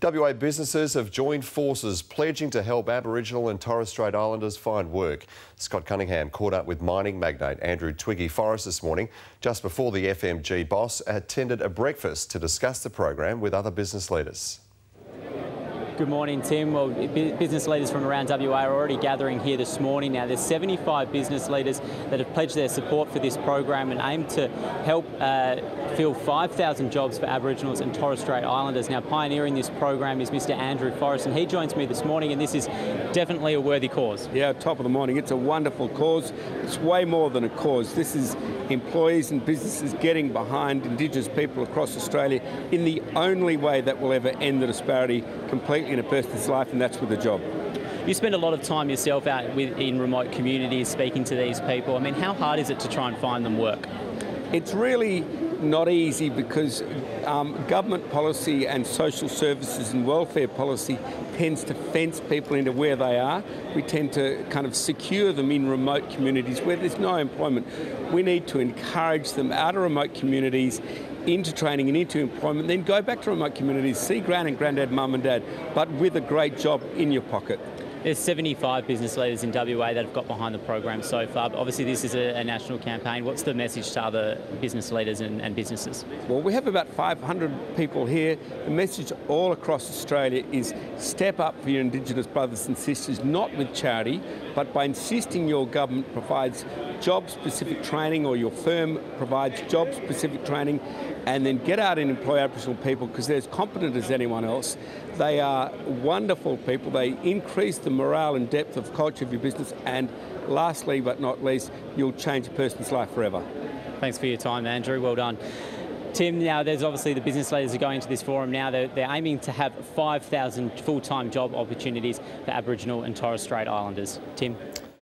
WA businesses have joined forces pledging to help Aboriginal and Torres Strait Islanders find work. Scott Cunningham caught up with mining magnate Andrew Twiggy Forrest this morning, just before the FMG boss attended a breakfast to discuss the program with other business leaders. Good morning, Tim. Well, business leaders from around WA are already gathering here this morning. Now, there's 75 business leaders that have pledged their support for this program and aim to help uh, fill 5,000 jobs for Aboriginals and Torres Strait Islanders. Now, pioneering this program is Mr. Andrew Forrest, and he joins me this morning, and this is definitely a worthy cause. Yeah, top of the morning. It's a wonderful cause. It's way more than a cause. This is employees and businesses getting behind Indigenous people across Australia in the only way that will ever end the disparity completely in a person's life, and that's with a job. You spend a lot of time yourself out with, in remote communities speaking to these people. I mean, how hard is it to try and find them work? It's really not easy because um, government policy and social services and welfare policy tends to fence people into where they are. We tend to kind of secure them in remote communities where there's no employment. We need to encourage them out of remote communities into training and into employment, then go back to remote communities, see grand and granddad, mum and dad, but with a great job in your pocket. There's 75 business leaders in WA that have got behind the program so far. But obviously, this is a, a, national campaign. What's the message to other business leaders and, and, businesses? Well, we have about 500 people here. The message all across Australia is step up for your Indigenous brothers and sisters, not with charity, but by insisting your government provides job-specific training or your firm provides job-specific training and then get out and employ Aboriginal people because they're as competent as anyone else. They are wonderful people. They increase the morale and depth of culture of your business and lastly but not least, you'll change a person's life forever. Thanks for your time, Andrew. Well done. Tim, now there's obviously the business leaders are going to this forum now. They're, they're aiming to have 5,000 full-time job opportunities for Aboriginal and Torres Strait Islanders. Tim?